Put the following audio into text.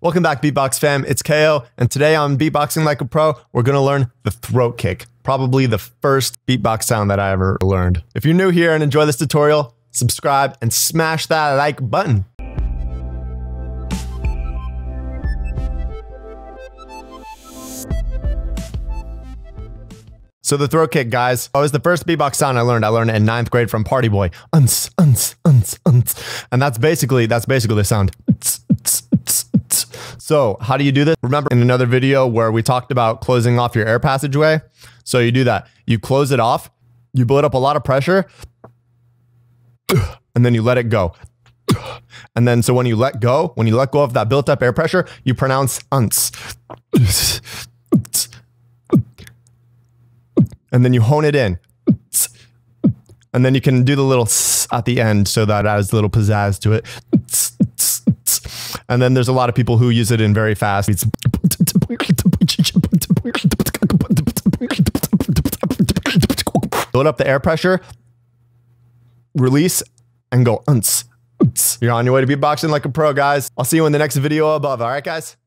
Welcome back, Beatbox fam. It's KAO, and today on Beatboxing Like a Pro, we're gonna learn the throat kick. Probably the first beatbox sound that I ever learned. If you're new here and enjoy this tutorial, subscribe and smash that like button. So the throat kick, guys, oh, was the first beatbox sound I learned. I learned it in ninth grade from Party Boy. Uns, uns, uns, uns. And that's basically that's basically the sound. So how do you do this? Remember in another video where we talked about closing off your air passageway? So you do that. You close it off, you build up a lot of pressure, and then you let it go. And then so when you let go, when you let go of that built up air pressure, you pronounce unts and then you hone it in. And then you can do the little "s" at the end so that adds a little pizzazz to it. And then there's a lot of people who use it in very fast. Build up the air pressure, release, and go unts. You're on your way to beatboxing like a pro, guys. I'll see you in the next video above. All right, guys?